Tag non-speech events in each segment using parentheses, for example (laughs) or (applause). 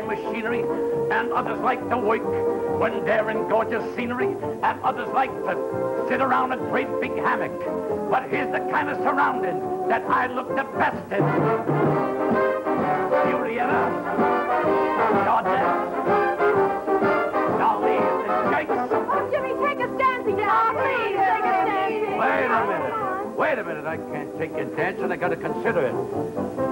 when they're surrounded by machinery, and others like to work when they're in gorgeous scenery, and others like to sit around a great big hammock. But here's the kind of surrounding that I look the best in. Juliana, Georgette, Dolly, and Jakes. Oh, Jimmy, take us dancing now. Please, take us dancing. Wait a minute. Wait a minute. I can't take you dancing. I gotta consider it.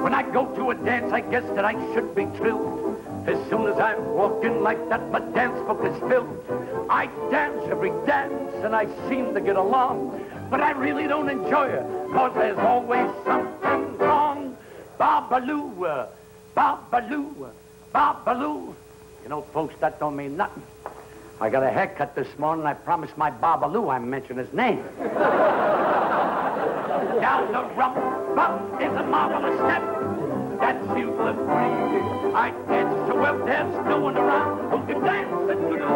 When I go to a dance, I guess that I should be thrilled. As soon as I walk in like that, my dance book is filled. I dance every dance, and I seem to get along. But I really don't enjoy it, cause there's always something wrong. Babaloo, babaloo, babaloo. You know, folks, that don't mean nothing. I got a haircut this morning. I promised my Babaloo I mention his name. (laughs) Down the rump, bump is a marvelous step. That's you look free. I dance so well, there's no one around who can dance and do the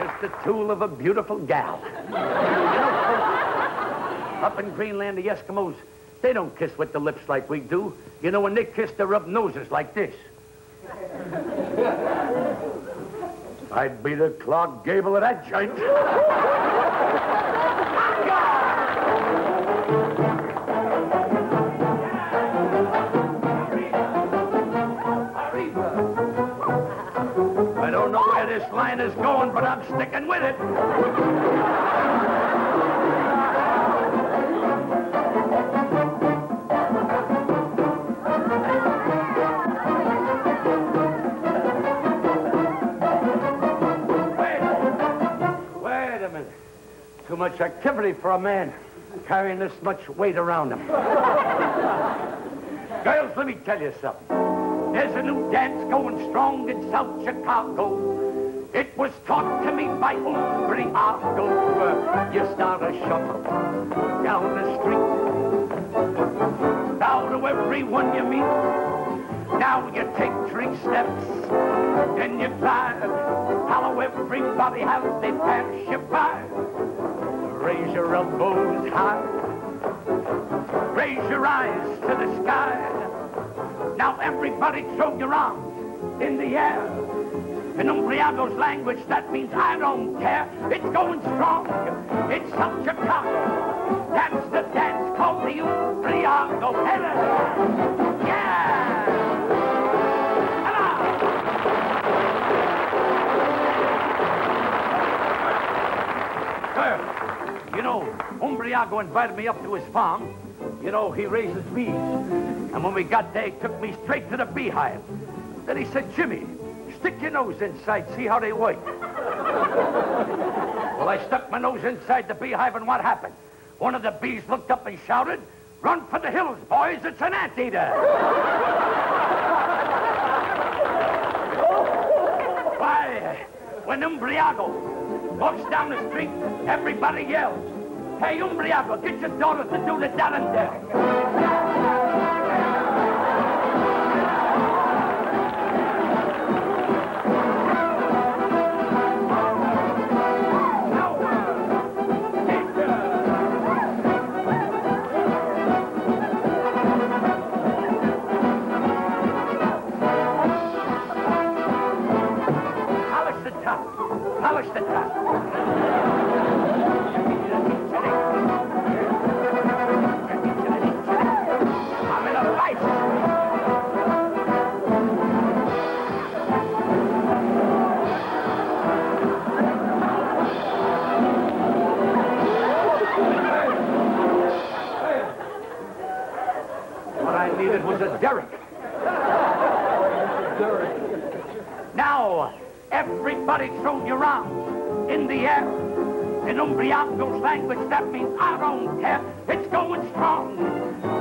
Just the tool of a beautiful gal. (laughs) Up in Greenland, the Eskimos, they don't kiss with the lips like we do. You know, when they kiss, they rub noses like this. I'd be the Clark Gable of that joint. I don't know where this line is going, but I'm sticking with it. Much activity for a man carrying this much weight around him. (laughs) Girls, let me tell you something. There's a new dance going strong in South Chicago. It was taught to me by Umbriago. Uh, you start a shuffle down the street. Bow to everyone you meet. Now you take three steps, then you climb. Follow everybody as they pass you by. Raise your elbows high. Raise your eyes to the sky. Now everybody throw your arms in the air. In Umbriago's language, that means I don't care. It's going strong. Umbriago invited me up to his farm. You know, he raises bees. And when we got there, he took me straight to the beehive. Then he said, Jimmy, stick your nose inside, see how they work. (laughs) well, I stuck my nose inside the beehive, and what happened? One of the bees looked up and shouted, Run for the hills, boys, it's an anteater. (laughs) Why, when Umbriago walks down the street, everybody yells, Hey, Umbriago, get your daughter to do the Dallender. In Umbriago's language, that means I don't care. It's going strong.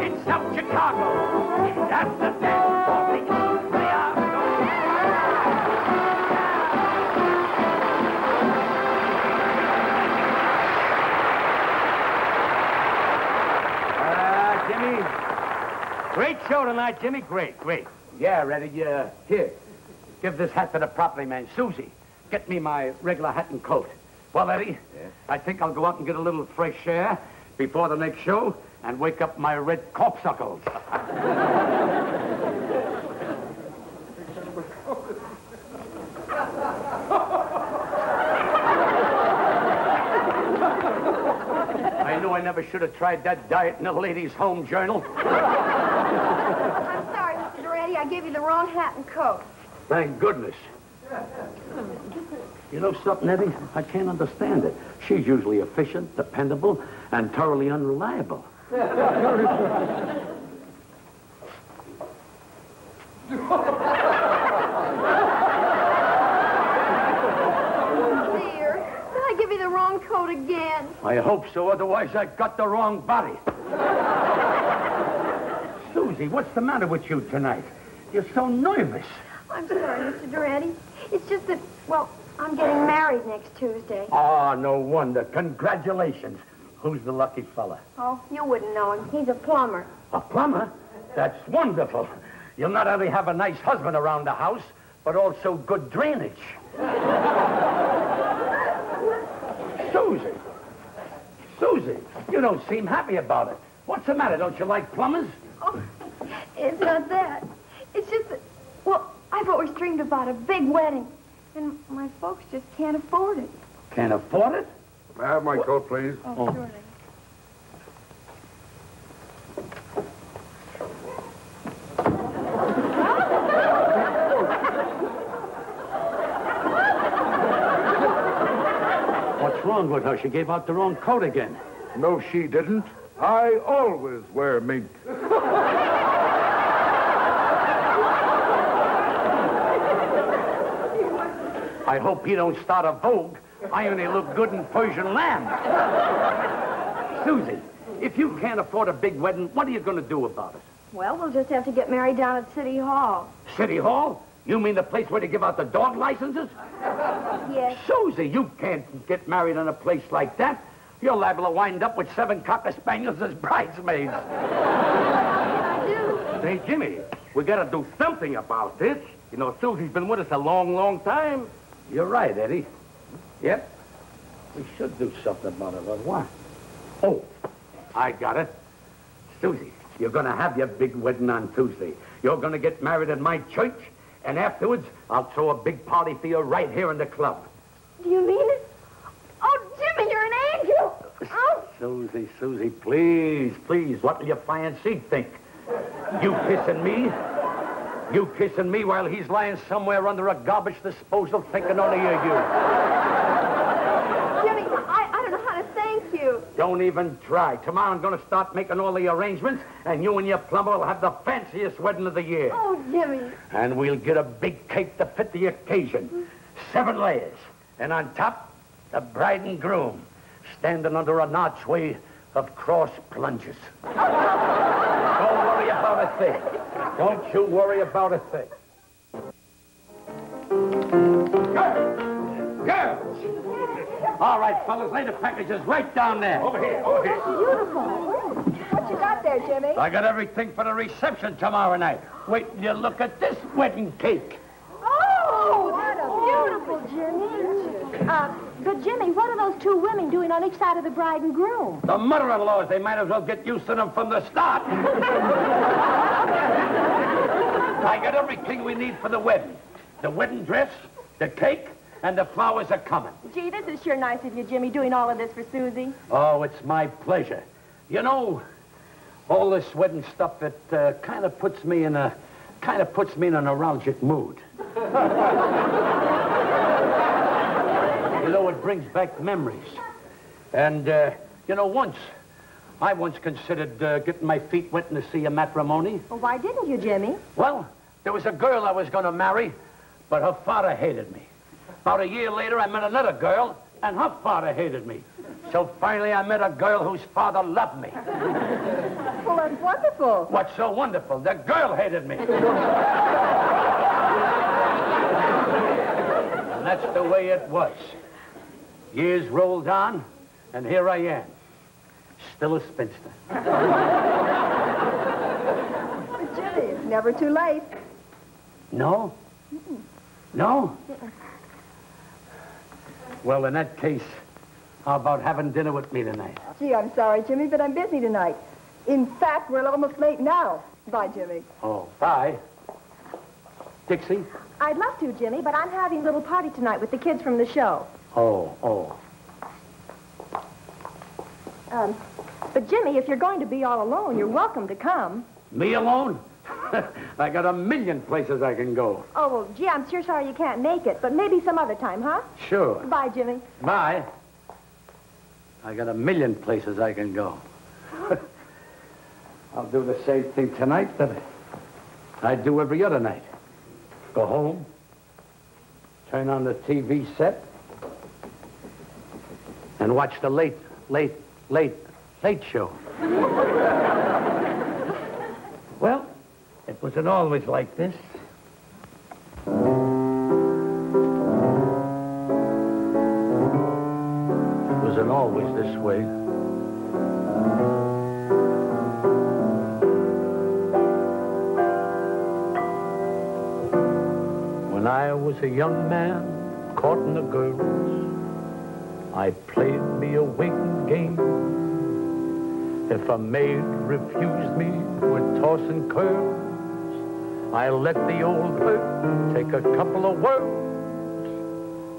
It's South Chicago. That's the dance for the Umbriago. Ah, Jimmy, Great show tonight, Jimmy. Great, great. Yeah, ready. Uh, here, give this hat to the property man. Susie, get me my regular hat and coat. Well, Eddie, I think I'll go out and get a little fresh air before the next show and wake up my red corpuscles. I knew I never should have tried that diet in a ladies' home journal. I'm sorry, Mr. Durante. I gave you the wrong hat and coat. Thank goodness. You know something, Eddie? I can't understand it. She's usually efficient, dependable, and thoroughly unreliable. Dear, did I give you the wrong coat again? I hope so, otherwise I got the wrong body. Susie, what's the matter with you tonight? You're so nervous. I'm sorry, Mr. Durante. It's just that, well, I'm getting married next Tuesday. Ah, no wonder. Congratulations. Who's the lucky fella? Oh, you wouldn't know him. He's a plumber. A plumber? That's wonderful. You'll not only have a nice husband around the house, but also good drainage. Susie. Susie, you don't seem happy about it. What's the matter? Don't you like plumbers? Oh, it's not that. It's just that, well, I've always dreamed about a big wedding. And my folks just can't afford it. Can't afford it? May I have my coat, please? Oh, oh. surely. What's wrong with her? She gave out the wrong coat again. No, she didn't. I always wear mink. (laughs) I hope he don't start a vogue. I only look good in Persian lamb. Susie, if you can't afford a big wedding, what are you going to do about it? Well, we'll just have to get married down at City Hall. City Hall? You mean the place where they give out the dog licenses? Yes. Susie, you can't get married in a place like that. You're liable to wind up with seven cocker spaniels as bridesmaids. I do. Say, Jimmy, we got to do something about this. You know, Susie's been with us a long, long time. You're right, Eddie. Yep. We should do something about it, but what? Oh, I got it. Susie, you're going to have your big wedding on Tuesday. You're going to get married at my church, and afterwards, I'll throw a big party for you right here in the club. Do you mean it? Oh, Jimmy, you're an angel. Oh, Susie, Susie, please, please, what will your fiancée think? You kissing me? You kissing me while he's lying somewhere under a garbage disposal thinking only of you. Jimmy, I, I don't know how to thank you. Don't even try. Tomorrow I'm going to start making all the arrangements, and you and your plumber will have the fanciest wedding of the year. Oh, Jimmy. And we'll get a big cake to fit the occasion. Seven layers. And on top, the bride and groom standing under an archway of cross plunges. (laughs) Don't worry about a thing. Don't you worry about a thing. Girls! Girls! All right, fellas, lay the packages right down there. Over here, over here. Beautiful. What you got there, Jimmy? I got everything for the reception tomorrow night. Wait till you look at this wedding cake. Oh, what a beautiful Jimmy. Uh, but Jimmy, what are those two women doing on each side of the bride and groom? The mother-in-laws, they might as well get used to them from the start. (laughs) I got everything we need for the wedding. The wedding dress, the cake, and the flowers are coming. Gee, this is sure nice of you, Jimmy, doing all of this for Susie. Oh, it's my pleasure. You know, all this wedding stuff, it uh, kind of puts me in a, kind of puts me in a neuralgic mood. (laughs) you know, it brings back memories. And, uh, you know, once, I once considered uh, getting my feet wet in the sea of matrimony. Well, why didn't you, Jimmy? Well, there was a girl I was going to marry, but her father hated me. About a year later, I met another girl, and her father hated me. So finally, I met a girl whose father loved me. (laughs) Well, that's wonderful. What's so wonderful? The girl hated me. (laughs) and that's the way it was. Years rolled on, and here I am, still a spinster. But Jimmy, it's never too late. No? No? Well, in that case, how about having dinner with me tonight? Gee, I'm sorry, Jimmy, but I'm busy tonight. In fact, we're almost late now. Bye, Jimmy. Oh, bye. Dixie? I'd love to, Jimmy, but I'm having a little party tonight with the kids from the show. Oh, oh. Um, but Jimmy, if you're going to be all alone, you're welcome to come. Me alone? (laughs) I got a million places I can go. Oh, well, gee, I'm sure sorry you can't make it, but maybe some other time, huh? Sure. Bye, Jimmy. Bye. I got a million places I can go. (laughs) I'll do the same thing tonight that I do every other night. Go home, turn on the TV set, and watch the late, late, late, late show. well, it wasn't always like this. It wasn't always this way. When I was a young man, caught in the girls, I played me a waiting game. If a maid refused me with tossing curls, I let the old hurt take a couple of words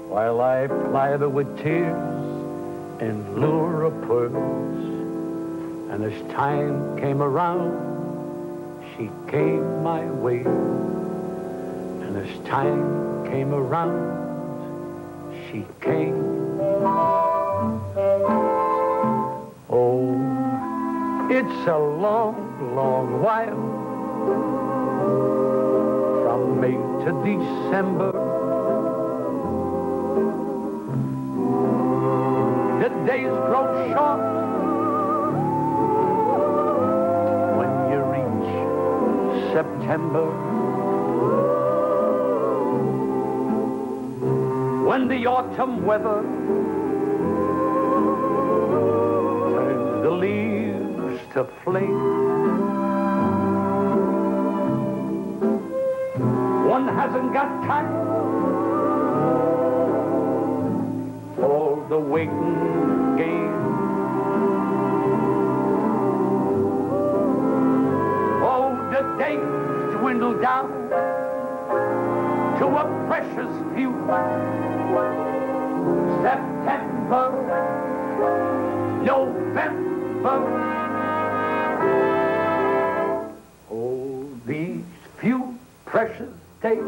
while I plied her with tears and lure of pearls. And as time came around, she came my way. And as time came around, she came. It's a long, long while from May to December. The days grow short when you reach September. When the autumn weather to flame. One hasn't got time for the waiting game. Oh, the days dwindle down to a precious few. September, November. Precious days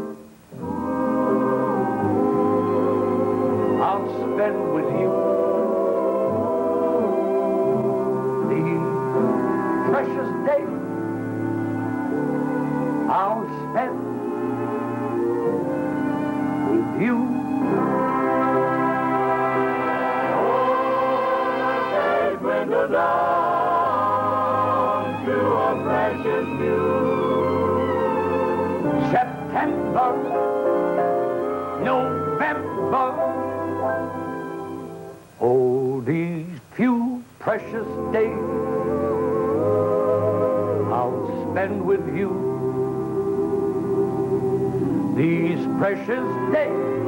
I'll spend with you. These precious days I'll spend with you. Dwindle down to a precious few. September, November. Oh, these few precious days I'll spend with you. These precious days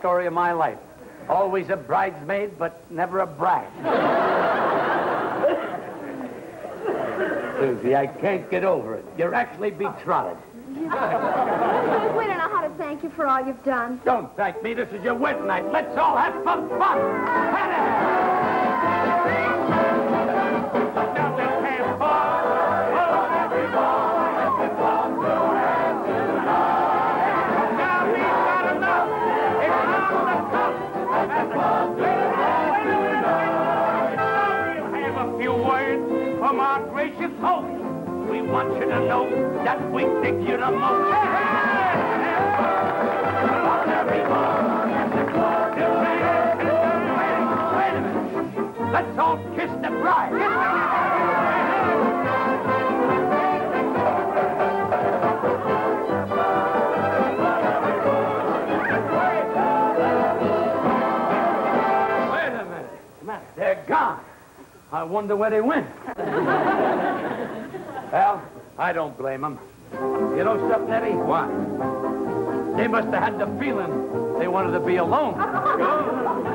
story of my life. Always a bridesmaid, but never a bride. Susie, I can't get over it. You're actually betrothed. we don't know how to thank you for all you've done. Don't thank me. This is your wedding night. Let's all have some fun. Hannah! That we dig you the most. Wait a minute. Let's all kiss the bride. Wait a minute. They're gone. I wonder where they went. (laughs) well, I don't blame them. You know something, Eddie? What? They must have had the feeling they wanted to be alone. (laughs)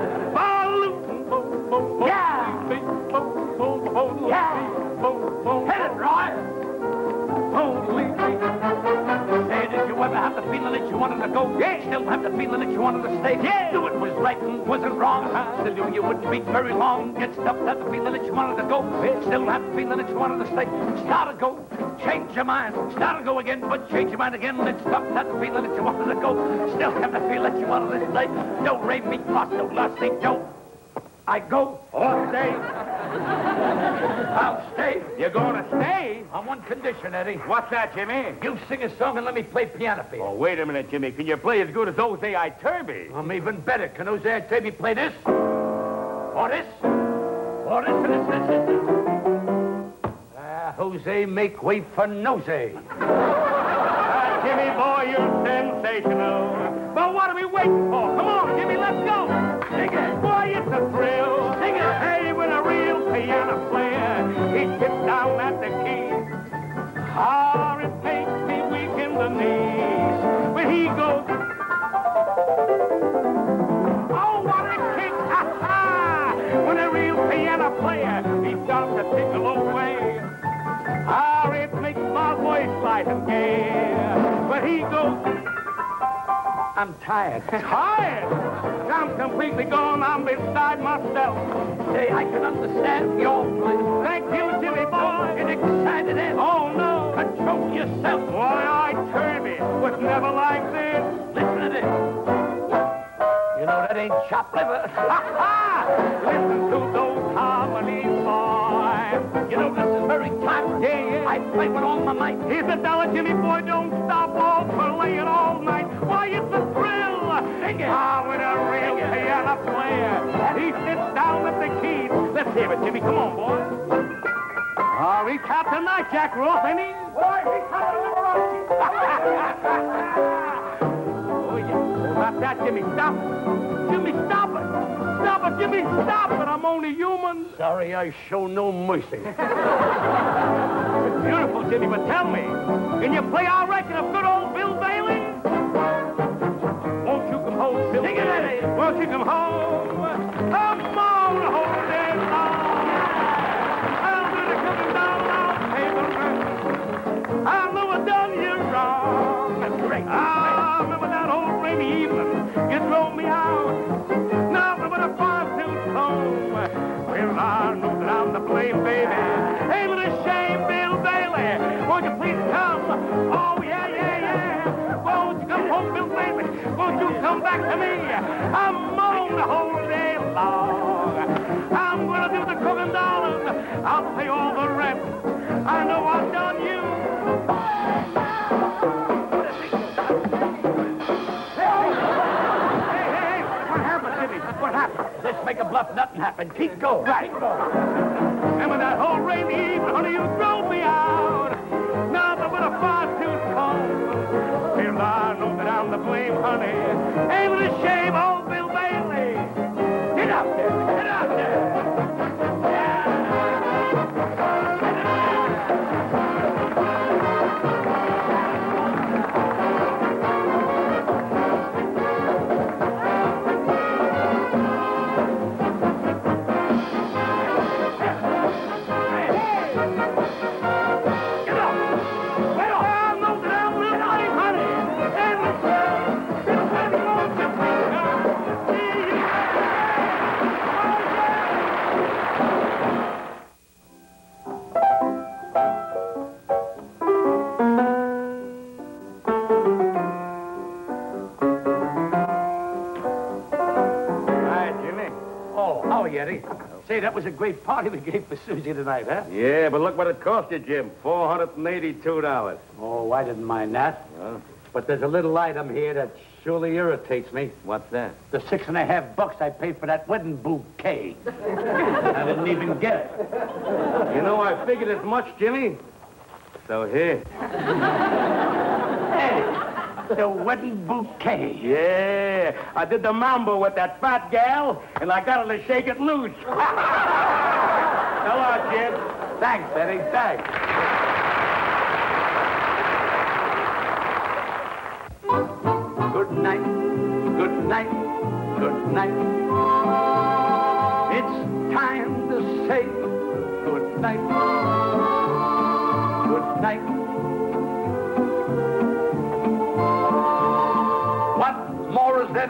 have the feeling that you wanted to go? Yeah. Still have the feeling that you wanted to stay? Yeah. Do it was right and wasn't wrong. Still knew you wouldn't be very long. Get stuffed, have the feeling that you wanted to go. Yeah. Still have the feeling that you wanted to stay. Start to go. Change your mind. Start to go again, but change your mind again. Get stuffed, have the feeling that you wanted to go. Still have the feeling that you wanted to stay. No re mi fa no la si do. I go or stay. I'll stay. You're gonna stay? On one condition, Eddie. What's that, Jimmy? You sing a song and let me play piano for you. Oh, wait a minute, Jimmy. Can you play as good as Jose Iturbi? I'm even better. Can Jose Iturbi play this? Or this? Or this and this, this, this, this. Ah, Jose, make way for Nose. Ah, Jimmy, boy, you're sensational. But what are we waiting for? Come on, Jimmy, and gay. When he goes... I'm tired. (laughs) Tired! I'm completely gone. I'm beside myself. Say, I can understand your bliss. Thank you, Jimmy boy. Get excited and Oh, no. control yourself. Why, I Turby was never like this. Listen to this. You know that ain't chopped liver. (laughs) Ha ha! Listen to those I play with all my might. Here's a dollar, Jimmy boy. Don't stop all playing all night. Why, it's a thrill. Sing it. Ah, with a real it. piano player, he sits down at the keys. Let's hear it, Jimmy. Come on, boy. Oh, he's hot tonight, Jack Ross, ain't he? Boy, he's hot Oh, yeah. Oh, not that, Jimmy. Stop it. Jimmy, stop it. Stop it, Jimmy. Stop it. I'm only human. Sorry, I show no mercy. (laughs) Beautiful, Jimmy, but tell me, can you play our record of good old Bill Bailey? Won't you come home, Bill Sing Bailey? Eddie. Won't you come home? Come on, hold it long. Do the cooking down, I'll pay the rent. I know I done you wrong. That's great. I remember that old rainy evening. You drove me out. Now I'm gonna find till home. Well, I know that I'm to blame, baby. Ain't it a shame, Bill Bailey? Won't you please come? Oh, yeah, yeah, yeah. Won't you come home, Bill Bailey? Won't you come back to me? I'm on the whole day long. I'm gonna do the cooking dollars. I'll pay all the rent. I know I've done you. Hey, hey, hey, what happened, Jimmy? What happened? Let's make a bluff. Nothing happened. Keep going. Right. Remember that whole rainy evening, honey, you drove me out. That with a fire-tooth comb. Still, I know that I'm to blame, honey. Ain't it a shame, old Bill Bailey? Get out there. Say, that was a great party we gave for Susie tonight, huh? Yeah, but look what it cost you, Jim. $482. Oh, I didn't mind that. Huh? But there's a little item here that surely irritates me. What's that? The six and a half bucks I paid for that wedding bouquet. I didn't even get it. You know, I figured as much, Jimmy. So here. The wedding bouquet. Yeah, I did the mambo with that fat gal, and I got her to shake it loose. (laughs) Hello, Jim. Thanks, Eddie, thanks. Good night, good night, good night.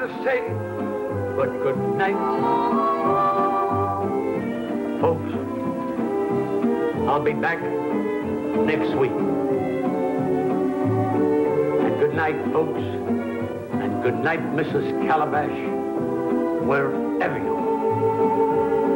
To say but good night? Folks, I'll be back next week. And good night, folks. And good night, Mrs. Calabash, wherever you are.